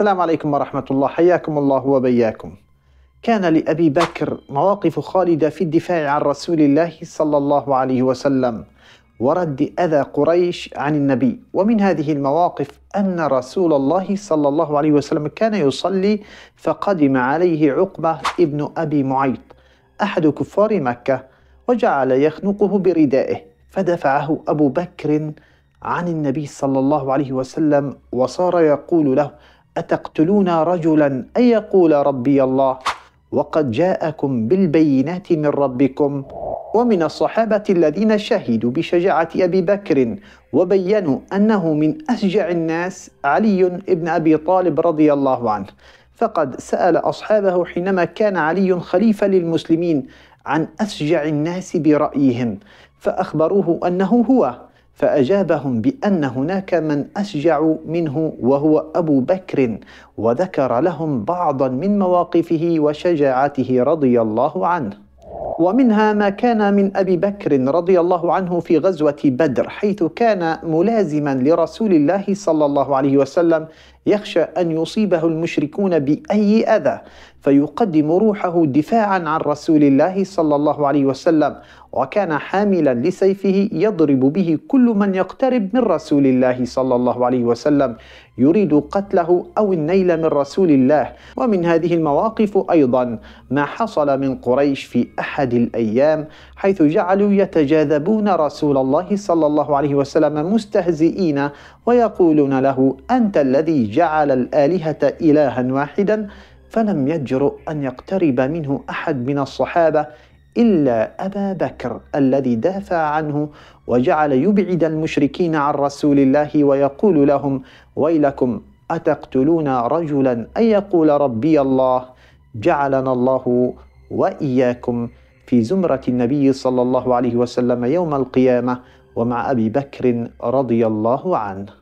السلام عليكم ورحمة الله. حياكم الله وبياكم. كان لأبي بكر مواقف خالدة في الدفاع عن رسول الله صلى الله عليه وسلم ورد أذى قريش عن النبي. ومن هذه المواقف أن رسول الله صلى الله عليه وسلم كان يصلي فقدم عليه عقبة ابن أبي معيط أحد كفار مكة وجعل يخنقه بردائه فدفعه أبو بكر عن النبي صلى الله عليه وسلم وصار يقول له أتقتلون رجلا؟ أن يقول ربي الله وقد جاءكم بالبينات من ربكم ومن الصحابة الذين شهدوا بشجاعة أبي بكر وبينوا أنه من أشجع الناس علي بن أبي طالب رضي الله عنه. فقد سأل أصحابه حينما كان علي خليفة للمسلمين عن أشجع الناس برأيهم فأخبروه أنه هو فأجابهم بأن هناك من أشجع منه وهو أبو بكر وذكر لهم بعضا من مواقفه وشجاعته رضي الله عنه. ومنها ما كان من أبي بكر رضي الله عنه في غزوة بدر حيث كان ملازما لرسول الله صلى الله عليه وسلم يخشى أن يصيبه المشركون بأي أذى فيقدم روحه دفاعا عن رسول الله صلى الله عليه وسلم وكان حاملا لسيفه يضرب به كل من يقترب من رسول الله صلى الله عليه وسلم يريد قتله أو النيل من رسول الله. ومن هذه المواقف أيضا ما حصل من قريش في أحد الأيام حيث جعلوا يتجاذبون رسول الله صلى الله عليه وسلم مستهزئين ويقولون له أنت الذي جعل الآلهة إلها واحدا فلم يجرؤ أن يقترب منه أحد من الصحابة إلا أبا بكر الذي دافع عنه وجعل يبعد المشركين عن رسول الله ويقول لهم ويلكم أتقتلون رجلا؟ أن يقول ربي الله جعلنا الله وإياكم في زمرة النبي صلى الله عليه وسلم يوم القيامة ومع أبي بكر رضي الله عنه.